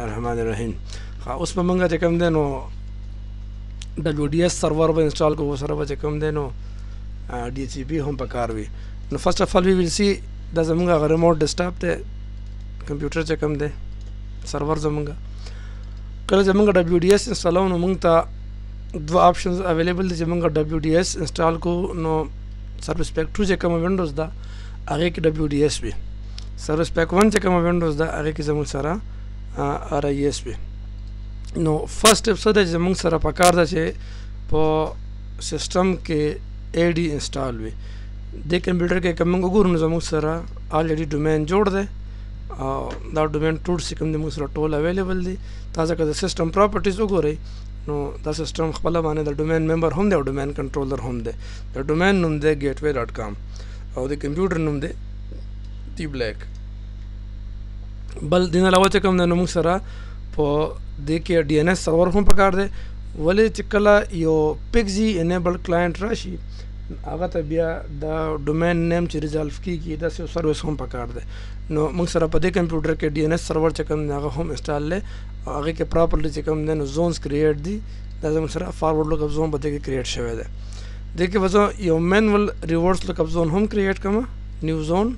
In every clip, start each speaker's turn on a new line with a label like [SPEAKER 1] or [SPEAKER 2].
[SPEAKER 1] الرحمن الرحیم ها اوس په منګه چې کوم دی نو ډبلیو ډي اس سرور به انسټال کوو سره به چې کوم دی نو ډي سي پي هم پکار وي نو فرست اف ال وی ویل سی دا زمونږ غ ریموټ ډیسکټاپ ته کمپیوټر چې کوم دی سرور زمونږ کله زمونږ ډبلیو ډي اس انسټالو نو مونږ ته دوه آپشنز اویلیبل دي چې مونږ ډبلیو ډي اس انسټال کو نو سروس پیک 2 چې کوم وینډوز ده هغه کې ډبلیو ډي اس وي سروس پیک 1 چې کوم وینډوز دا هغه کې زموږ سره ار آی اس وي نو فرست سټپ څه ده چې زموږ سره پکار ده چې په سیستم کې ای ډي انسټال وي د کمپیوټر کې کوم وګورو نو زموږ سره الریډي ډومین جوړ دی او دا ډومین ټول چې کوم د موږ سره ټول اویلیبل دي تاسو که د سیستم پراپرټیز وګورئ نو دا سیستم خپل باندې د ډومین ممبر هم دی او ډومین کنټرولر هم دی د ډومین نوم دی gateway.com او د کمپیوټر نوم دی تی بلیک بل دین علاوه چې کوم د نوم سره په د کې ډي ان اس سرور هم پکار دی ولې چې کله یو پیکزي انیبل کلاینټ راشي هغه ته بیا د ډومین نیم چې ریزالف کیږي دا سیو سرویس هم پکار دی نو موږ سره په دې کمپیوټر کې ډي ان اس سرور چې کوم هغه هم انسټال لې او هغه کې پراپرلی چې کوم نو زونز کریټ دي دا زموږ سره فارورډ لوک اپ زون په دې کې کریټ شوی دی دې کې به زه یو مینول ریورس لک اپ زون هم کریټ کوم نیو زون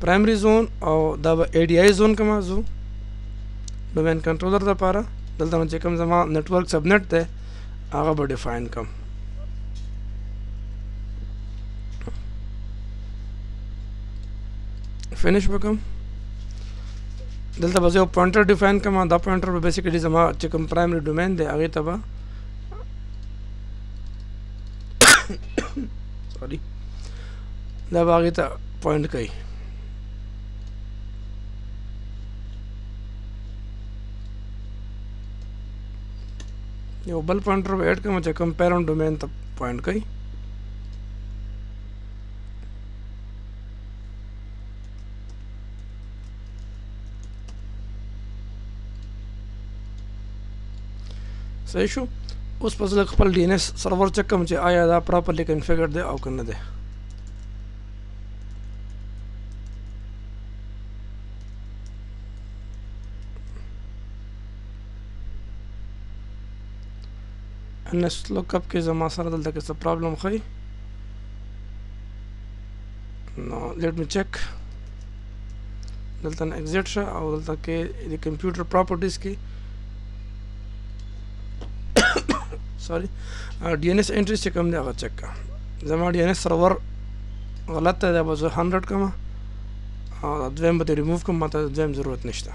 [SPEAKER 1] پرایمري زون او دا به ای ډي آی زون کوم زو ډومین کنټرولر لپاره دلته نو چې کوم زما نتورک سبنیټ ده هغه به ډیفاین کوم فینش وکم دلته به زه پوینټر ډیفاین کوم دا پوینټر به بیسیکلی زما چې کوم پرایمري ډومین دی هغه ته به سوري دا باغې ته پوینټ کوي یو بل پوینټر به اډ کوم چې کوم پیرنټ ډومین ته پوینټ کوي صحیح شو اوس په ځل خپل ډي ان اس سرور چک کوم چې آیا دا پراپرلی کنفیګر دی او کنه دی ان اس لوک اپ کې زما سره دلته کې څه پرابلم خوري نو لیټ می چک دلته نه ایگزیټ شه او دلته کې د کمپیوټر پراپرټیز کې سوري ډي ان اس انټری چې کوم دی هغه چک کا زما ډي ان اس سرور غلط دی دا به زه 100 کوم او دویم به ریموو کوم ماته دویم ضرورت نشته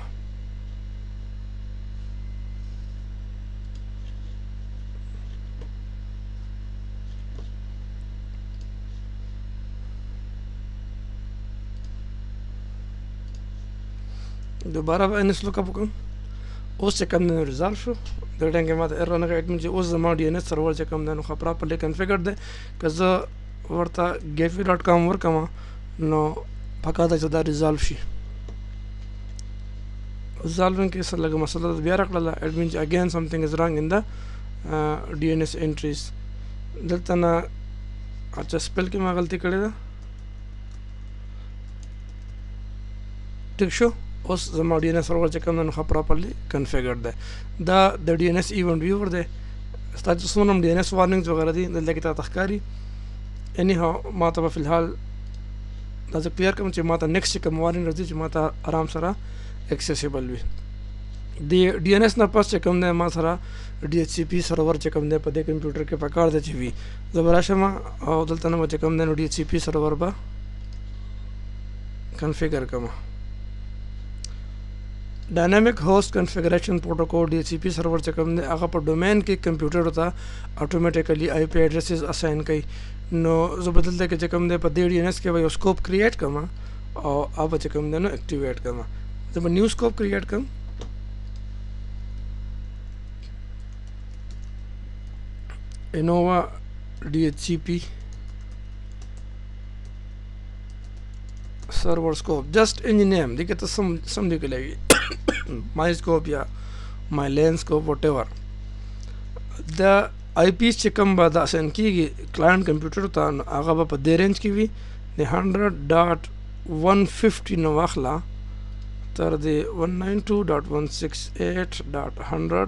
[SPEAKER 1] دوباره به انس لوک اپ وکړم اوس چې کوم نه ریزالو شو د ډنګ ما ته ایرر نه غوښتل چې اوس زما ډي ان اس سرور چې کوم نه خو پراپرلی کنفیګر دی که زه ورته ګیفی ډاټ کام ورکم نو پکا ده چې دا ریزالو شي زالون کې سره لګه مسله بیا راکړل اټ مینز اگین سمثینګ از رانګ ان دا ډي ان اس انټریز دلته نه اچھا سپیل کې ما غلطي کړې ده ټیک شو اوس زما ډي ان اس سرور چې کوم نو ښه پراپرلی کنفیګرډ ده دا د ډي ان اس ایونت ویور ده ستاسو څومره ډي ان اس وارنینګز وغیرہ دي دلته کې تاسو ښکاری اني هو ما ته په الحال دا زه کلیر کوم چې ما ته نیکسټ کوم وارنینګ راځي چې ما ته آرام سره اکسیسیبل وي د ډي ان اس نه پس چې کوم ده ما سره ډي ایچ سي پی سرور چې کوم ده په دې کمپیوټر کې پکار ده چې وي زه به راشم او دلته نه به چې کوم دی نو ډي سي پي سرور به کنفیګر کوم ډاینامیک هوست کنفیګریشن پروتوکول ډي سي پي سرور چې کوم دی هغه په ډومین کې کمپیوټر ته اتوماتیکلی آی پی ایډریسز اساین کوي نو زه به دلته کې چې کوم دی په دې ډي ان اس کې به یو سکوپ کریټ کوم او هغه چې کوم دی نو اکټیویټ کوم زه به نیو سکوپ کریټ کوم انووا ډي ایچ سي پی سرور سکوپ جسټ اني نیم دې کې ته سم سم دې کې لګي مای سکوپ یا مای لین سکوپ وټ ایور دا آی پی چې کوم به دا سن کیږي کلاینټ کمپیوټر ته هغه به په دې رینج کې وي د 100.150 نو واخلا تر دې 192.168.100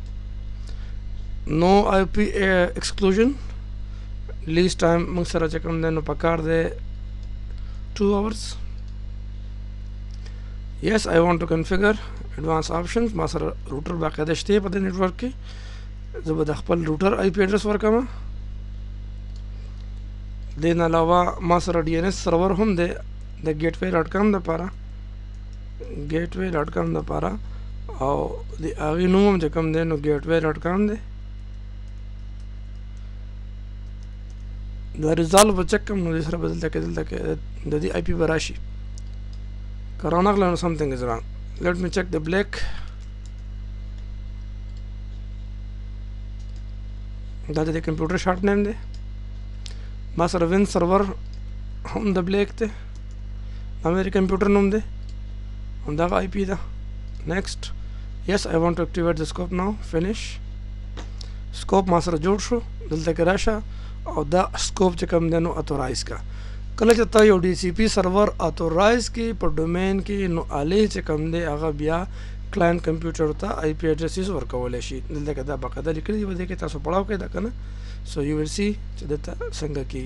[SPEAKER 1] نو آی پی ایکسکلوژن لیست ټایم موږ سره چې کوم دی نو پکار دی 2 اورز yes i want to configure advanced options ما سره روټر باقاعده شته په دې نتورک کې زه به د خپل روټر آی پی اډرس ورکم دین علاوه ما سره ډي ان اس سرور هم دی د ګیټ وی ډاټ کام لپاره ګیټوی ډاټ کام د پاره او د هغه نوم هم چې کوم دی نو ګیټوی ډاټ کام دی دا ریزالو په چک کوم نو د سره بدلته کې دلته کې د دې آی پی براشي کرانا غلا نو سمثینګ از رانګ لیټ می چک د بلیک دا د کمپیوټر شارټ نیم دی ما سره وین سرور هم د بلیک ته دا مې د کمپیوټر نوم دی همدغه آی پی ده نیکسټ یس آی وانټ ټو اکټیویټ د سکوپ ناو فینیش سکوپ ما سره جوړ شو دلته کې راشه او دا سکوپ چې کوم دی نو اتورایز کا کله چې ته یو ډي سي پي سرور اتورایز کې په ډومین کې نو الی چې کوم دی هغه بیا کلاینټ کمپیوټر ته آی پی اډرسز ورکول شي دلته کې دا بقاعده لیکل دی بده کې تاسو پړاو کې دا کنه سو یو ویل سی چې دته څنګه کې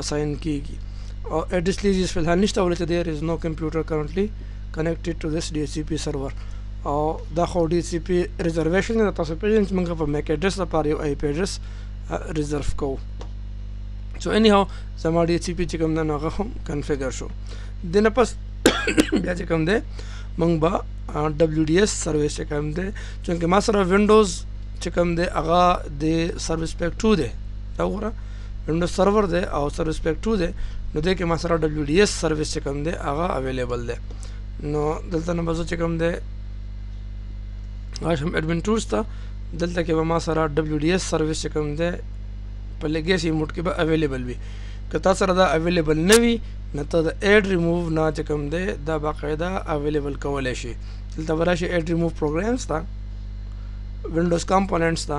[SPEAKER 1] اساین کیږي او ایډریس لیزیز په الحال نشته ولې چې دیر از نو کمپیوټر کرنټلی کنیکټډ ټو دیس ډي سي پی سرور او دا خو ډي سي پی ریزرویشن ده تاسو پیژنئ چې موږ په میک ایډریس لپاره یو آی پی ایډریس ریزرو کوو سو اني هاو زما ډي سي پی چې کوم ده نو هغه هم کنفیګر شو د نه پس بیا چې کوم ده موږ به ډبلیو ډي اس سرویس چې کوم ده چې ما سره وینډوز چې کوم ده هغه د سرویس پیک 2 ده دا وګوره وینډوز سرور دی او سروس پیک 2 دی نو دې کې ما سره ډبلیو ډي اس سروس چې کوم دی هغه اویلیبل دی نو دلته نه بزو چې کوم دی راشم اډمن ټولز ته دلته کې به ما سره ډبلیو ډي اس سروس چې کوم دی په لیګیسي موډ کې به اویلیبل وي که تاسو سره دا اویلیبل نه وي نه ته د اډ ریموو نه چې کوم دی دا باقاعده اویلیبل کولای شي دلته به راشي اډ ریموو پروګرامز ته وینډوز کمپوننټس ته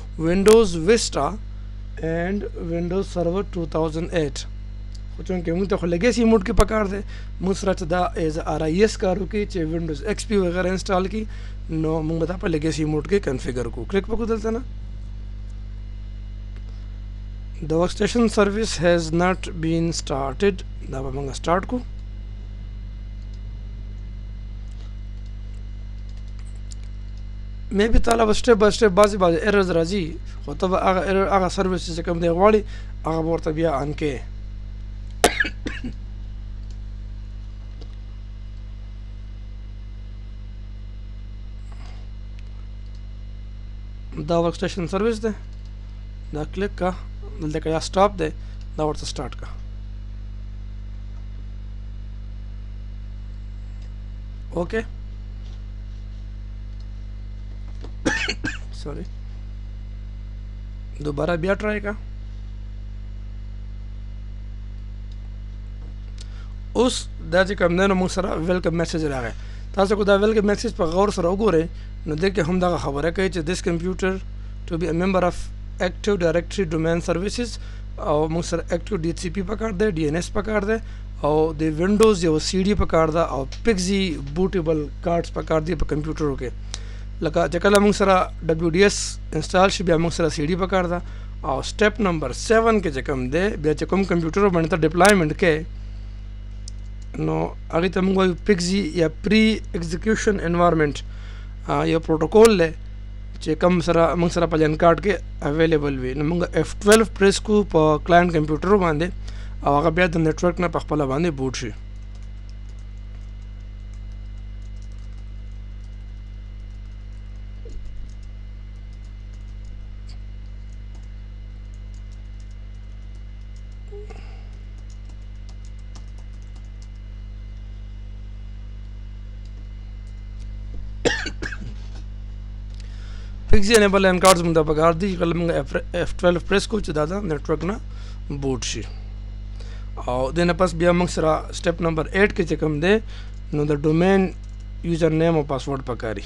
[SPEAKER 1] وینډوز ویسټا اینڈ وینډوز سرور 2008 خو چونکه موږ ته خو لګیسي موډ کې پکار دی موږ سره چې دا ایز آر آی ایس کار وکړي چې وینډوز ایکس پی وغیره انسټال کړي نو موږ به دا په لګیسي موډ کې کنفیګر کو کلیک وکړو دلته نه The workstation service has not been started دا به موږ سٹارټ کو مې به تعالی به سټپ بای سټپ بازي بازي ایررز راځي خو ته به هغه ایرر هغه سرویس چې کوم دی غواړي هغه ورته بیا ان کې دا ورک سټیشن سرویس ده دا کلیک کا دلته کا سټاپ ده دا ورته سٹارټ کا اوکه okay. سوري دوباره بیا ټرای کا اوس دا چې کوم نه موږ سره ویلکم میسج راغی تاسو کو دا ویلکم میسج په غور سره وګورئ نو د کې هم دغه خبره کوي چې دیس کمپیوټر ټو بی ا ممبر اف اکټیو ډایرکټری ډومین سرویسز او موږ سره اکټیو ډي سی پی پکار دی ډي ان اس پکار دی او د وینډوز یو سی ډي پکار ده او پکزي بوټیبل کارتس پکار دي په کمپیوټرو کې لکه چې کله موږ سره ډبلیو ډي اس انسټال شي بیا موږ سره سی ډي پکار ده او سټپ نمبر 7 کې چې کوم دی بیا چې کوم کمپیوټر باندې ته ډیپلایمنټ کې نو هغه ته موږ وایو پکزي یا پری ایگزیکیوشن انوایرنمنت یو پروتوکول دی چې کوم سره موږ سره په لین کارت کې اویلیبل وي نو موږ F12 پریس کو په کلاینټ کمپیوټر باندې او هغه بیا د نتورک نه په خپل باندې بوت شي فکس انیبل ان کارډز موږ ته پکار دي کله موږ F12 پریس کو چې دا د نتورک نه بوټ شي او د نه پس بیا موږ سره سټپ نمبر 8 کې چې کوم دی نو د ډومین یوزر نیم او پاسورډ پکاري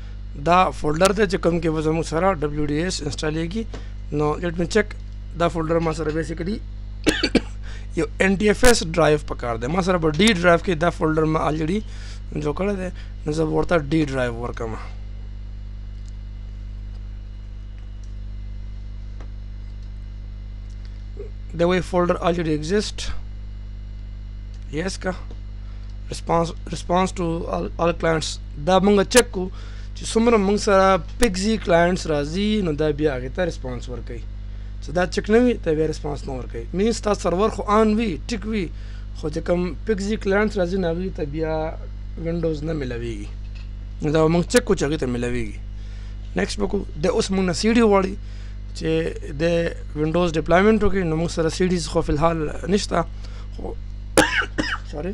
[SPEAKER 1] دا فولډر دی چې کوم کې به زموږ سره ډبلیو ډي ایس انسټالیږي نو لیټ می چک دا فولډر ما سره بیسیکلی یو ان ډي ایف ایس ډرایو پکار دی ما سره په ډي ډرایو کې دا فولډر ما الریډي جوړ کړی دی نو زه ورته ډي ډرایو ورکوم the way folder already exists yes ka response response to all, all clients دا مونږ چک کو چې څومره مونږ سره پکزي کلاینټس راځي نو دا بیا هغه ته ریسپانس ورکوي چې دا چک نه وي ته بیا ریسپانس نه ورکوي مین ستا سرور خو آن وي ټیک وي خو چې کوم پکزي کلاینټس راځي نو هغه ته بیا وینډوز نه ملويږي نو دا مونږ چک کو چې هغه ته ملويږي نیکسټ بکو د اوس موږ نه سیډي غواړي چې د وینډوز ډیپلایمنټ وکړي نو موږ سره سیډیز خو فلحال نشته خو سوري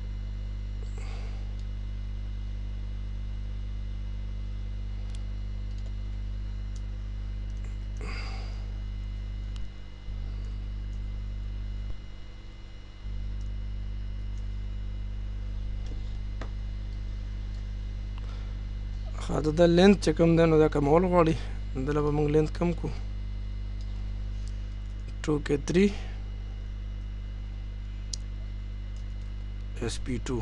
[SPEAKER 1] دا د لینت چې کوم دی نو دا کمول غواړي دله به موږ لینت کم کو 2 کې 3 اس پی ټو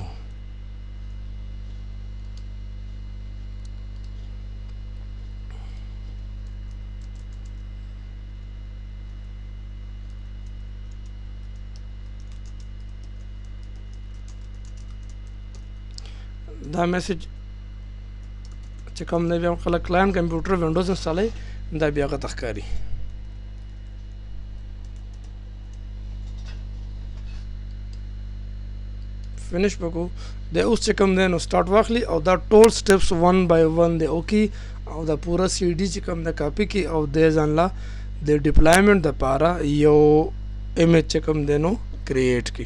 [SPEAKER 1] دا میسج چې کوم نه بیا خلک کلاین کمپیوټر وینډوز انسټالای دا بیا غته ښکاری فینش وکړو د اوس چې کوم دی نو سٹارټ واخلي او دا ټول سټیپس 1 بای 1 دی اوکی او دا پورا سی ډی چې کوم د کاپی کی او د ځان لا د ډیپلایمنت د پاره یو ایمیج چې کوم دی نو کریټ کی